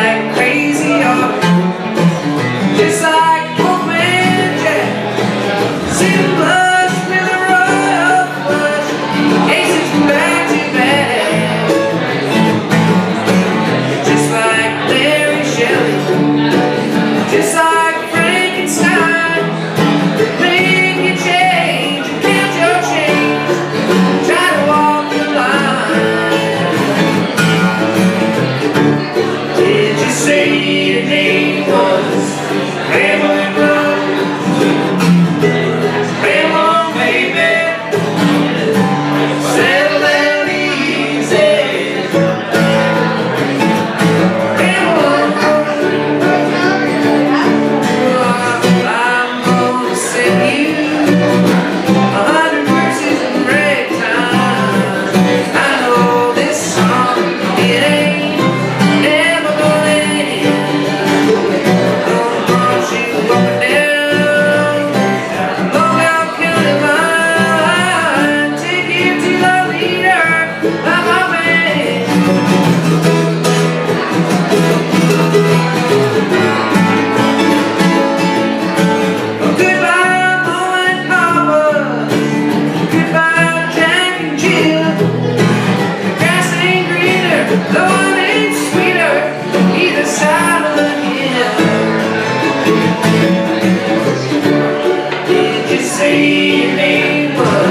like crazy on Amen. believe me.